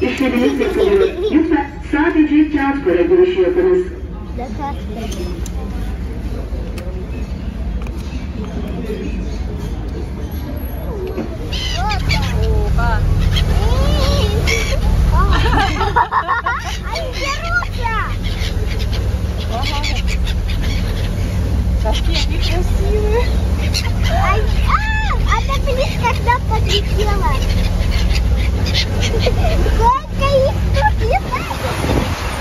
İşleminiz yapılıyor. Lütfen sadece kağıt para girişi yapınız. Zakat. Oha. Они дерутся! Какие они красивые. Ай, а, она блин, когда подлетела.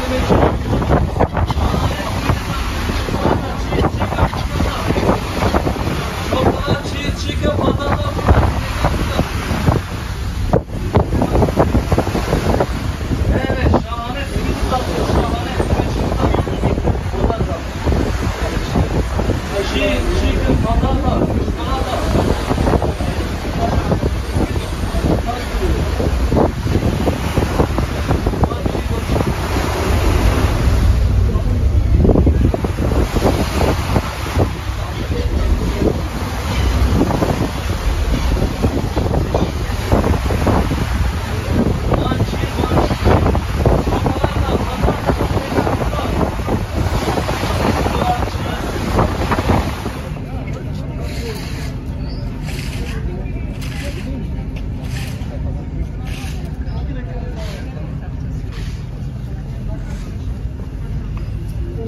Good,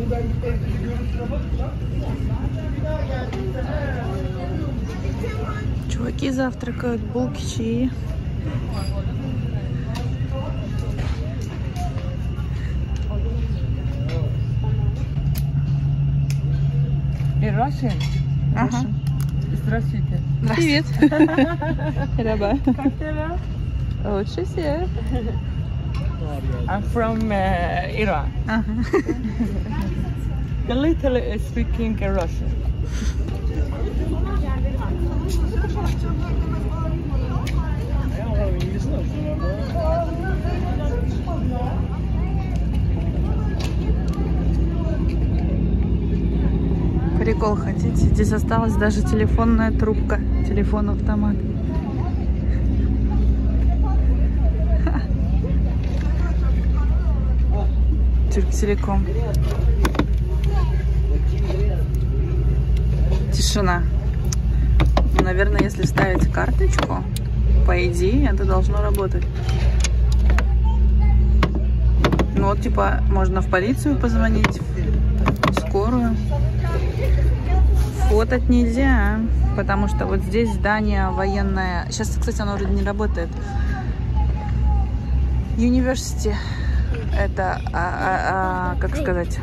Их тут летает? Чуваки завтракают, булки, чаи. И Russian. Ага. Здравствуйте. Привет. Раба. Как дела? Лучше всех. I'm from uh, Iran. Ага. A little uh, speaking Russian. Прикол хотите? Здесь осталась даже телефонная трубка. Телефон-автомат. Тюрктелеком. Тишина. Наверное, если вставить карточку, по идее, это должно работать. Ну, вот, типа, можно в полицию позвонить, в скорую. Фотать нельзя, потому что вот здесь здание военное. Сейчас, кстати, оно вроде не работает. University. Это, а, а, а, как сказать,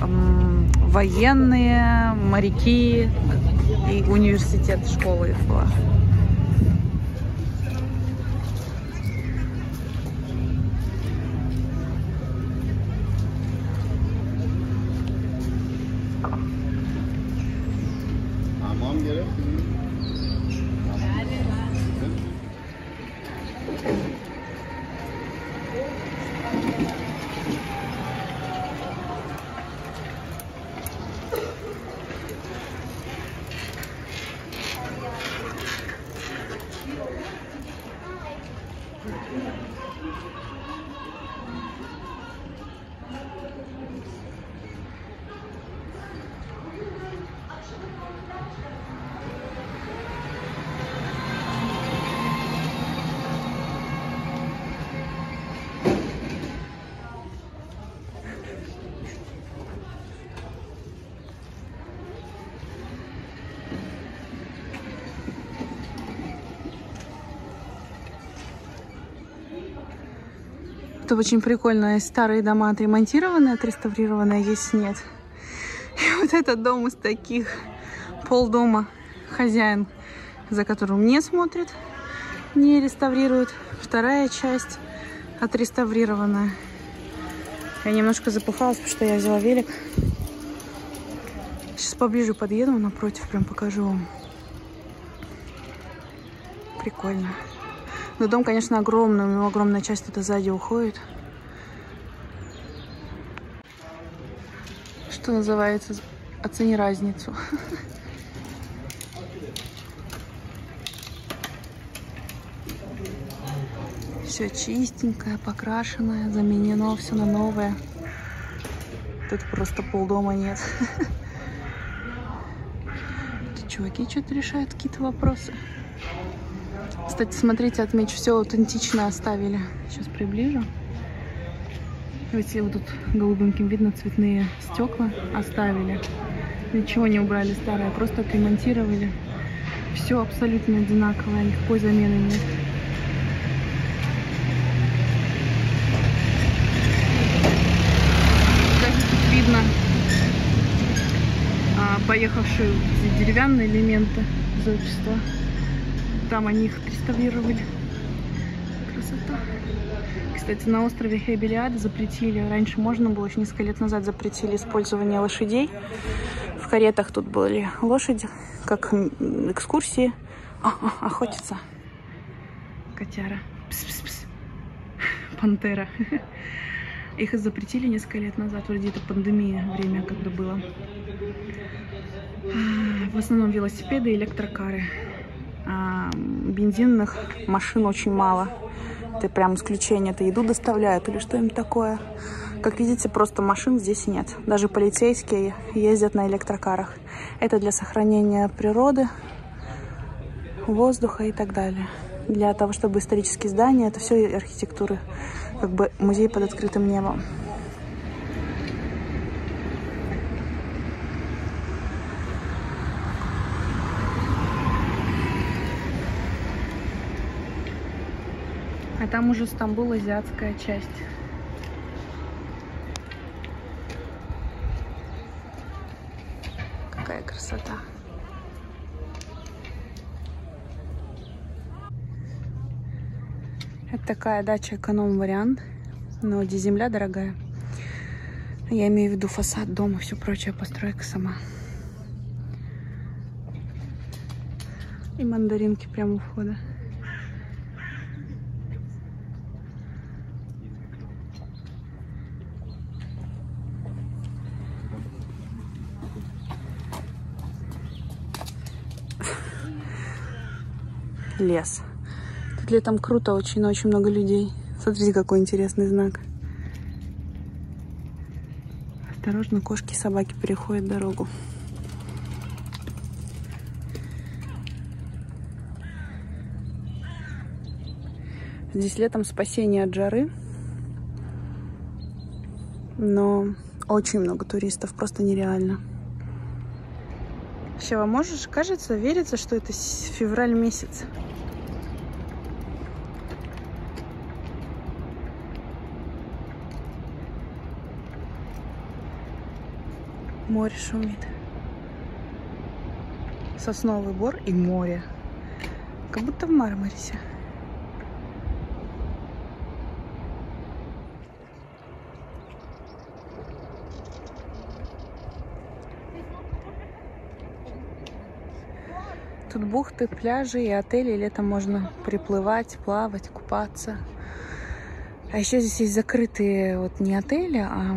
военные, моряки и университет, школа их была. Tamam gerek. Это очень прикольно. Старые дома отремонтированные, отреставрированные, есть нет. И вот этот дом из таких. Полдома. Хозяин, за которым не смотрит, не реставрирует. Вторая часть отреставрированная. Я немножко запыхалась, потому что я взяла велик. Сейчас поближе подъеду напротив, прям покажу вам. Прикольно. Но дом, конечно, огромный. У него огромная часть это сзади уходит. Что называется, оцени разницу. Все чистенькое, покрашенное, заменено все на новое. Тут просто полдома нет. Тут чуваки что-то решают, какие-то вопросы. Кстати, смотрите, отмечу, все аутентично оставили. Сейчас приближу. Видите, вот тут голубеньким видно цветные стекла оставили. Ничего не убрали старое, просто отремонтировали. Все абсолютно одинаковое, никакой замены нет. Тут видно а, поехавшие деревянные элементы из. Там они их реставрировали. Красота. Кстати, на острове Хебелиад запретили, раньше можно было, еще несколько лет назад запретили использование лошадей. В каретах тут были лошади, как экскурсии. О, о, охотятся. Котяра. Пс-пс-пс. Пантера. Их запретили несколько лет назад, вроде это пандемия, время когда было. В основном велосипеды и электрокары. Бензинных машин очень мало. Это прям исключение. Это еду доставляют или что-нибудь такое. Как видите, просто машин здесь нет. Даже полицейские ездят на электрокарах. Это для сохранения природы, воздуха и так далее. Для того, чтобы исторические здания, это все архитектуры, как бы музей под открытым небом. А там уже Стамбул, азиатская часть. Какая красота. Это такая дача эконом-вариант, но где земля дорогая. Я имею в виду фасад дома, все прочее, постройка сама. И мандаринки прямо у входа. Лес. Тут летом круто, очень-очень много людей. Смотрите, какой интересный знак. Осторожно, кошки и собаки переходят дорогу. Здесь летом спасение от жары. Но очень много туристов, просто нереально. Вообще, вам можешь, кажется, верится, что это февраль месяц. Море шумит. Сосновый бор и море. Как будто в Мармарисе. Тут бухты, пляжи и отели. Летом можно приплывать, плавать, купаться. А еще здесь есть закрытые вот не отели, а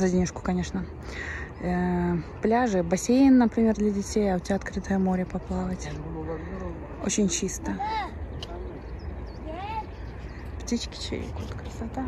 за денежку, конечно. э, пляжи, бассейн, например, для детей, а у тебя открытое море поплавать. Очень чисто. Птички чирикают, красота.